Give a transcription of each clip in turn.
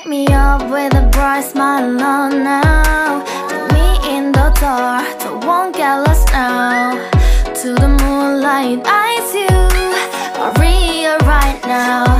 Wake me up with a bright smile on now. Take me in the dark, Don't won't get lost now To the moonlight, eyes you are real right now.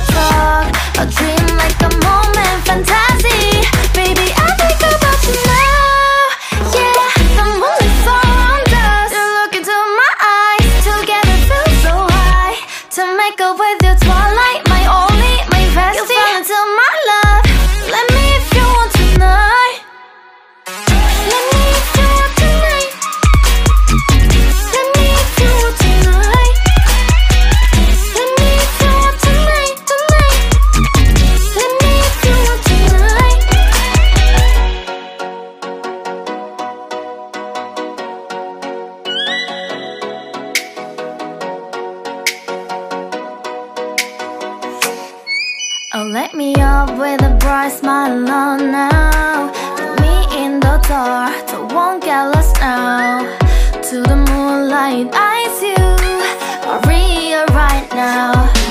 the talk. A dream like a moment fantasy. Don't let me up with a bright smile on now Put me in the dark, don't won't get lost now. To the moonlight, eyes you. Are real right now.